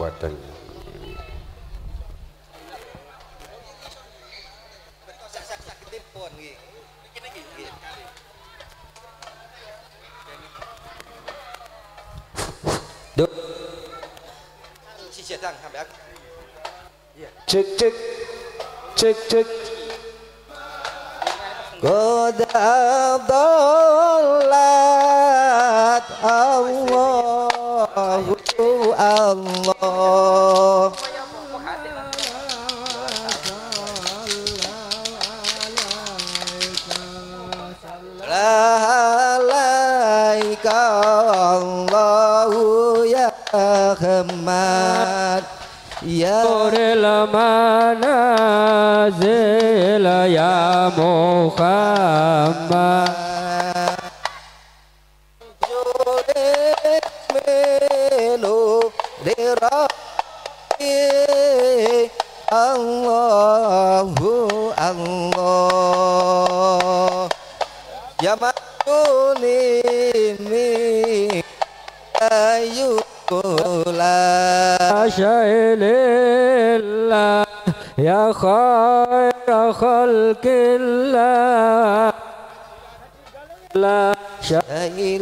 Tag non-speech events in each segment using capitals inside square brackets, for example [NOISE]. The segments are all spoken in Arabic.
kekuatan Duk. Cek cek cek cek. قد أضلت الله Allah Alaika Allahu ya Ahmad Ya Turil manazil ya Muhammad Rabbi Allahu Allah. Yamatuni mi ayyukula Syailillah Ya, ya khaira khalqillah. La syailillah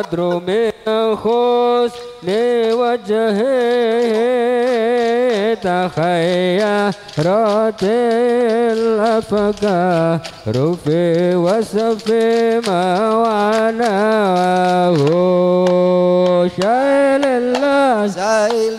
चादरों में खोस बेवजह तखया रोत लफका रुफे वसफे मवाना हो। शैल शैल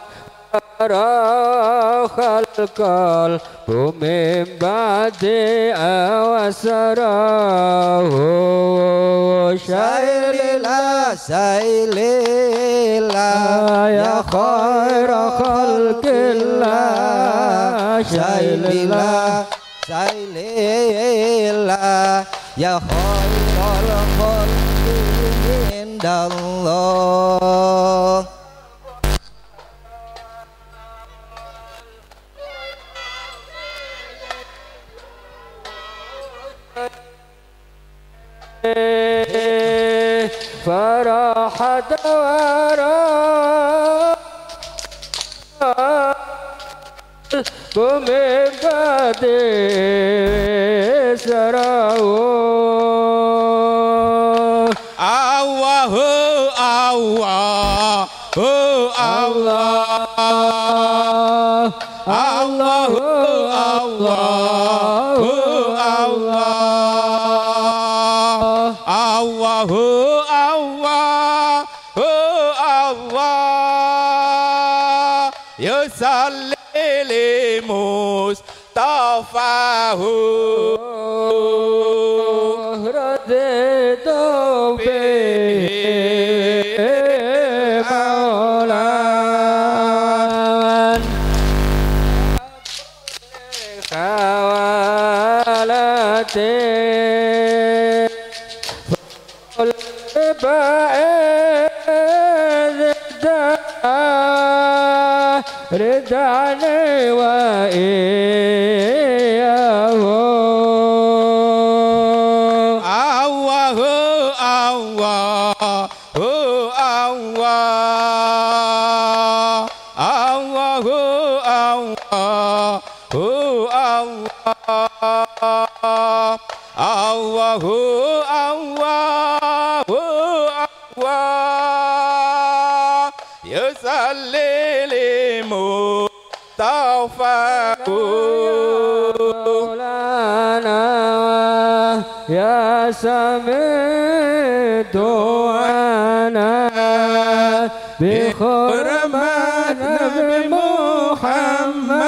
khalqal bumi badi awasara. Sayilila sailila ya khaira khalqillah. Sailila sayilila ya khaira khalqillah. indallah فراحت ورا تمہیں بدے سراؤ بعيد ردعني وإياه الله الله الله الله الله الله الله الله الله. يصلي لمصطفى مولانا يا سميع دعانا. بحرمة نبي محمد.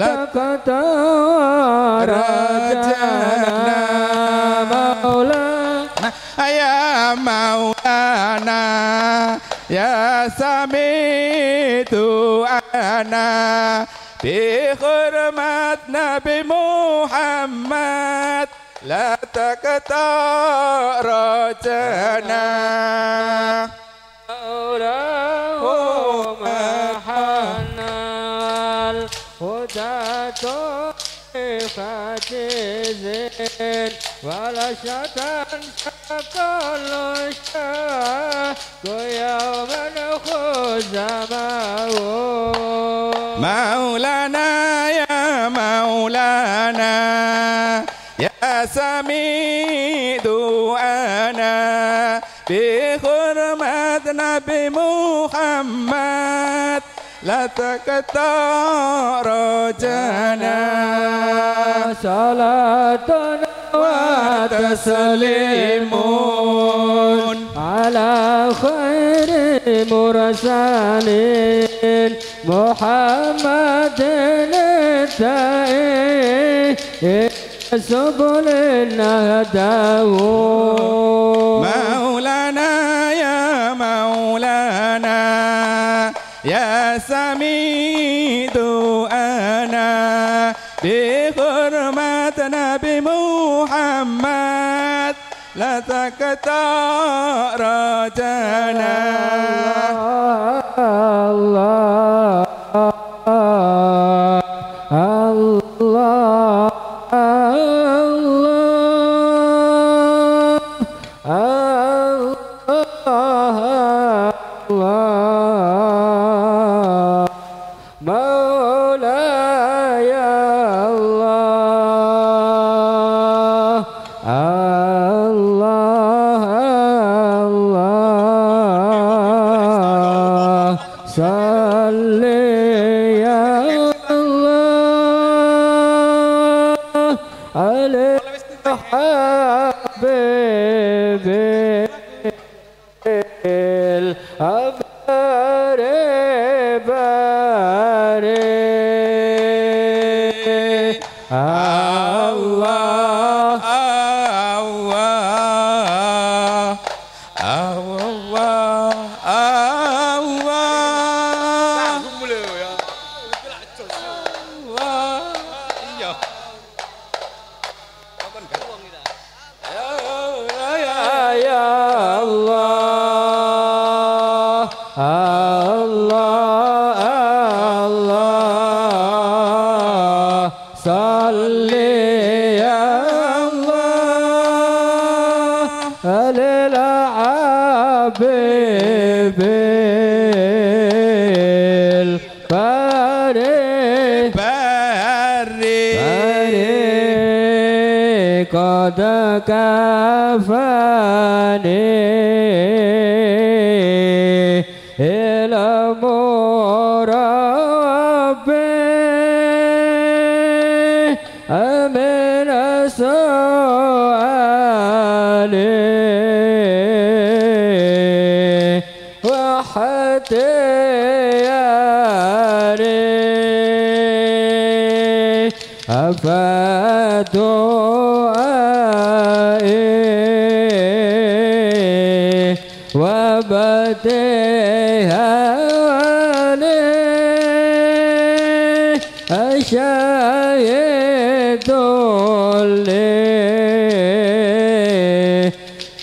لا تقدر. مولانا يا سميت أنا بحرمة نبي محمد لا تقطع رجانا مولاه محنا الهدى فاتزين ولا شتان كل شاك يوما خزمه مولانا يا مولانا يا سميد أنا بحرمة نبي محمد لا تقطع رجانا صلاة وتسليم على خير مرسلين محمد التائب سبل هداه مولانا يا مولانا يا سميد محمد لا تقطع رجانا الله الله كفاني إلى مربي أمن سؤالي واحتياري أفاد وبديهاني أشاهد لي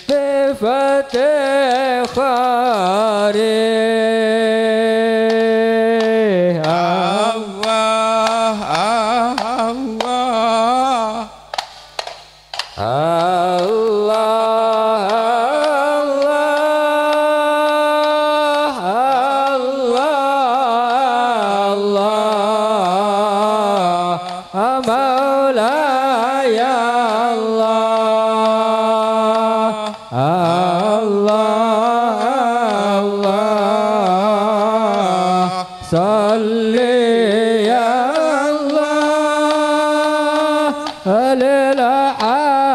بفتح للحبيب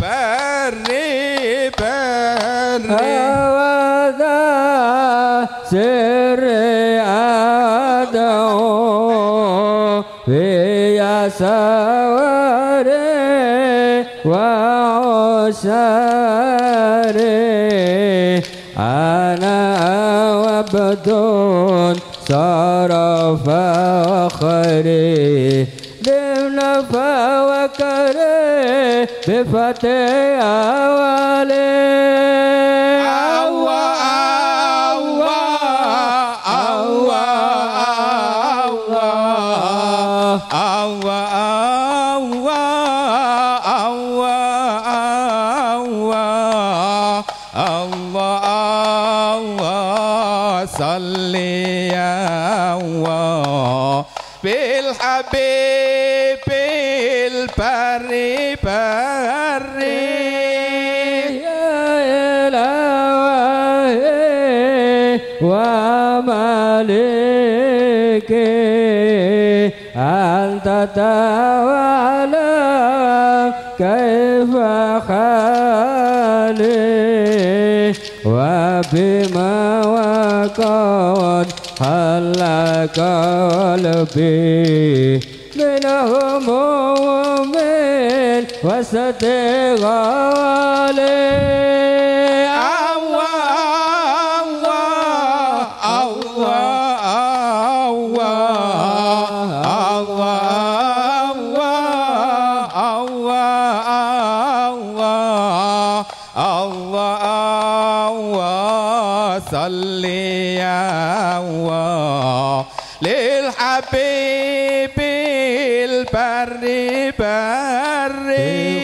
بري بري. هذا سر أدعو في سواري وعساري. أنا عبد صار وخير بنفى وكري بفتي أولي تعلم كيف حالي وبما وقد حل قلبي. من هموم وسط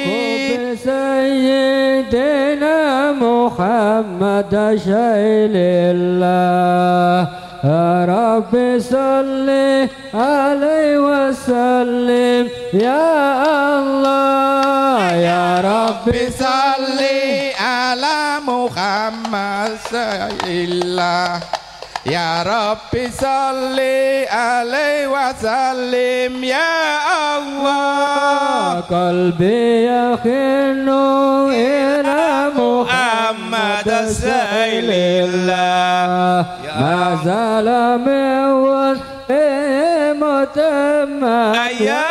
بحب سيدنا محمد شيل الله رب صل عليه وسلم يا الله يا رب بصلي على محمد الله يا رب صلي عليه وسلم يا الله. قلبي يخن إلى محمد سيل الله. ما زال من متم يا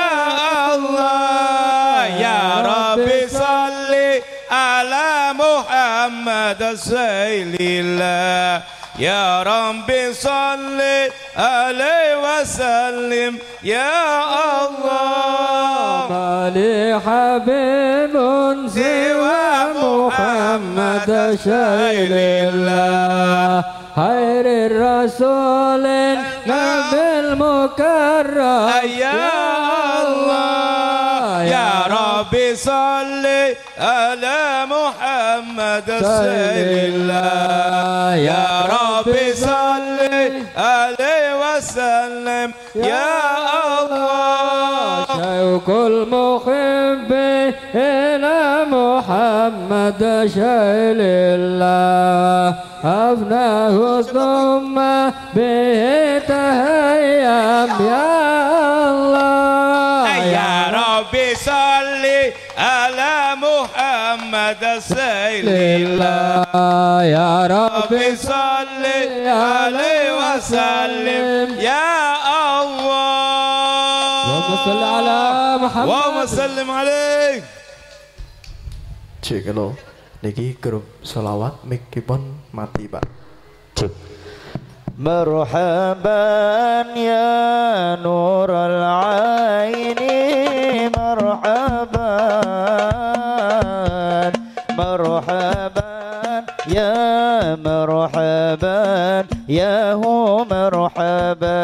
الله. يا رب صلي على محمد سيل الله. يا رب صلي عليه وسلم. يا الله. ما لي حبيب سوى محمد شيل الله. خير الرسول النبي المكرم. يا الله. يا رب صلي على محمد سيد الله. يا رب صلي عليه وسلم يا الله. شوق المحب إلى محمد شيل الله. أفناه ثم به تهيم يا يا رب صل عليه وسلم. يا الله. صل على محمد. اللهم سلم عليه. چيكلو نجي كرب صلوات مكيبون ماتي با مرحبا يا نور العين مرحبا مرحبا يا مرحبا يا هو مرحبا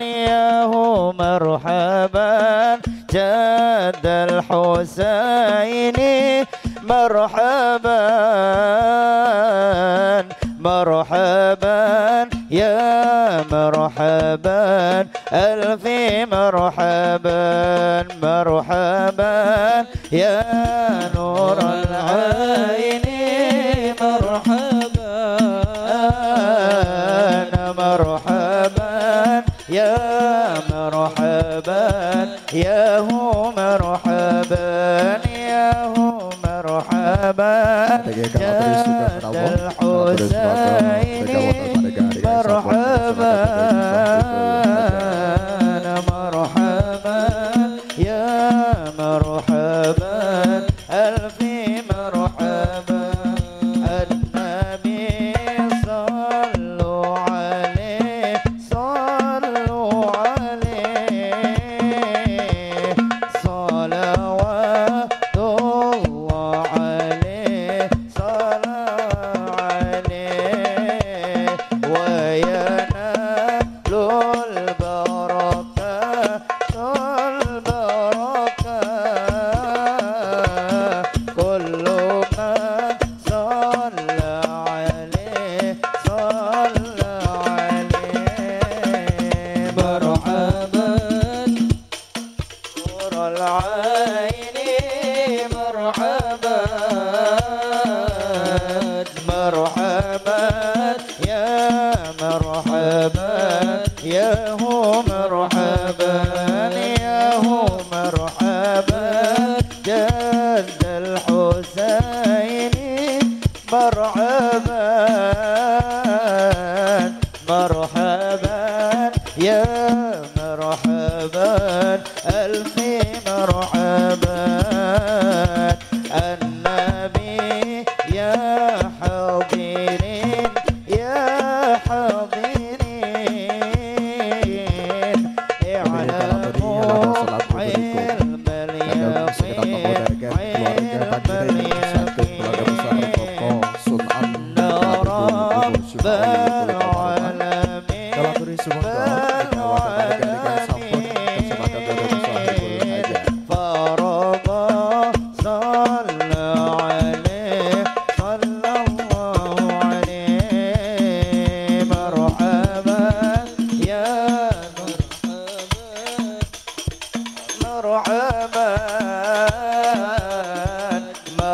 يا هو مرحبا. جد الحسين مرحبا مرحبا يا مرحبا. ألف مرحبا مرحبا يا نور يا هو مرحبا. يا هو مرحبا يا الحسين.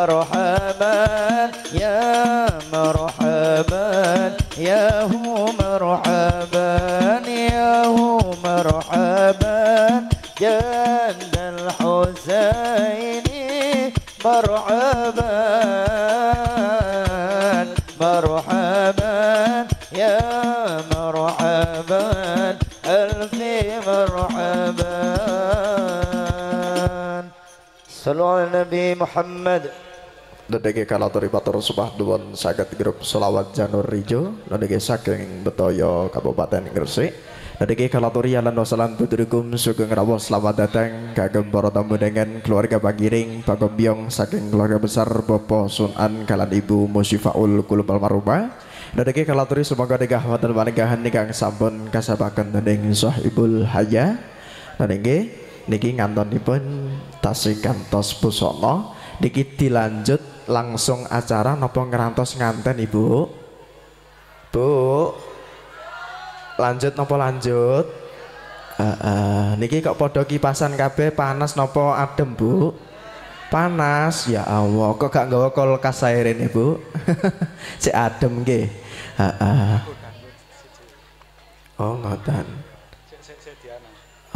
مرحبا يا مرحبا يا هو مرحبا يا هو مرحبا. جد الحسين مرحبا مرحبا يا مرحبا ألف مرحبا. صلوا على النبي محمد. Dedeke kalatori batur subah duwun saged grup selawat Janur Rijo. Dedeke saking Betoyo Kabupaten Gresik. Dedeke kalatori alan wasalam putrikum sugeng rawuh selamat datang kagem para tamu dengan keluarga Pagiring Pagombyong saking keluarga besar Bapak Sunan kalan Ibu Musifaul Kulub Almarhumah. Dedeke kalatori semoga degah wonten panegahan ingkang sampun kasabaken dening sahibul haya. Dan niki ngantonipun tasih kantos busana. Niki dilanjut langsung acara napa ngerantos nganten Ibu? Bu. Lanjut napa lanjut? Heeh, niki kok padha kipasan kabeh panas napa adem, Bu? Panas, ya Allah. Kok gak nggawa kulkas sae rene, Bu? [LAUGHS] Cek adem nggih. Heeh. Oh, ngoten.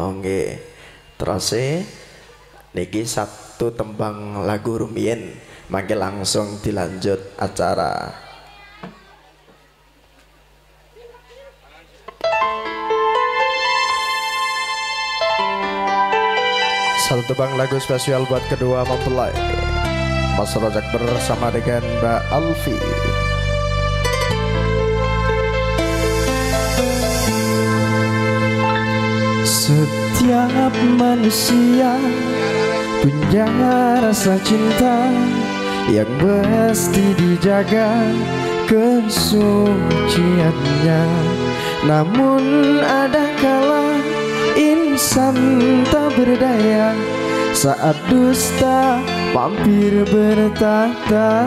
Oh, nggih. Terus e niki satu tembang lagu rumiyin mangke langsung dilanjut acara. Satu tebang lagu spesial buat kedua mempelai. Mas Rojak bersama dengan Mbak Alfi. Setiap manusia punya rasa cinta yang mesti dijaga kesuciannya. Namun ada kala insan tak berdaya saat dusta mampir bertata.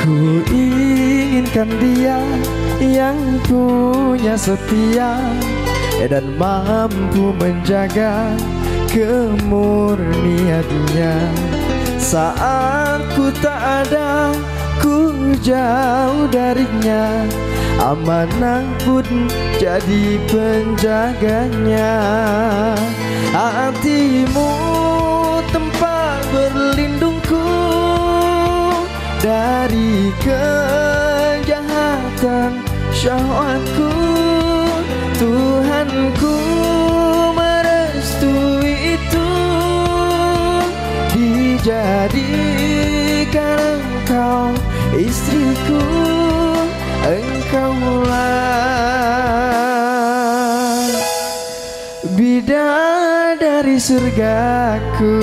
Ku inginkan dia yang punya setia dan mampu menjaga kemurniannya. Saat ku tak ada Ku jauh darinya. Amanah pun jadi penjaganya. Hatimu tempat berlindungku Dari kejahatan syahwatku. Tuhanku merestui itu. Dijadikan engkau istriku Engkaulah Bidadari surgaku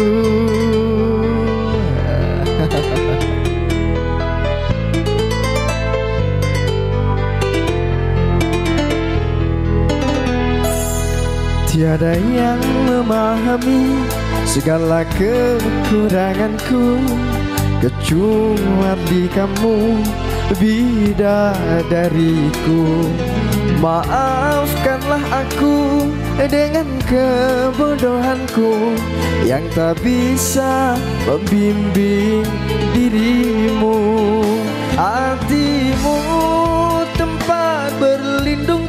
Tiada yang memahami segala kekuranganku. Kecuali kamu bidadariku. Maafkanlah aku dengan kebodohanku Yang tak bisa membimbing dirimu. Hatimu tempat berlindungku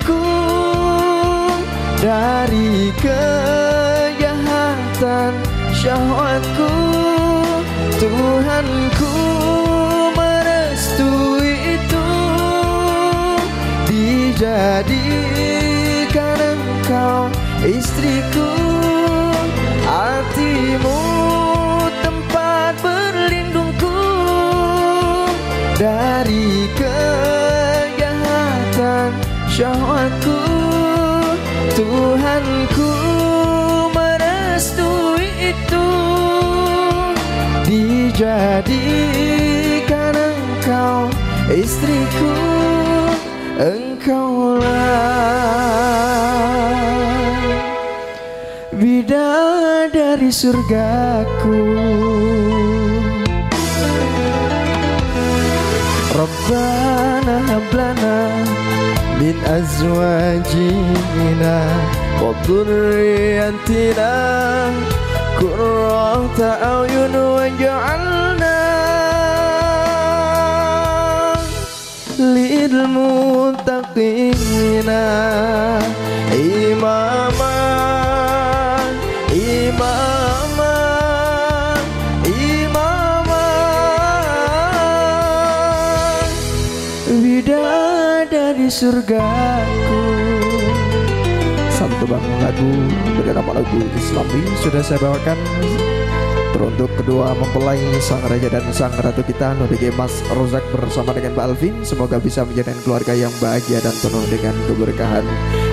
Dari kejahatan syahwatku Tuhanku merestui itu. Dijadikan engkau istriku Hatimu tempat berlindungku. Dari kejahatan syahwatku Tuhanku merestui itu. Dijadikan engkau istriku Engkaulah Bidadari surgaku. Rabbana hablana من أزواجنا وذريتنا قرة أعين واجعلنا للمتقين surgaku. Satu bang lagu beberapa lagu islami sudah saya bawakan. Teruntuk kedua mempelai sang raja dan sang ratu kita Nurige Mas Rozak bersama dengan Mbak Alvin. Semoga bisa menjadikan keluarga yang bahagia dan penuh dengan keberkahan.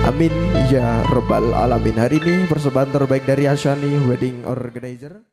Amin. Ya Rabbal Alamin. Hari ini persembahan terbaik dari Asyani Wedding Organizer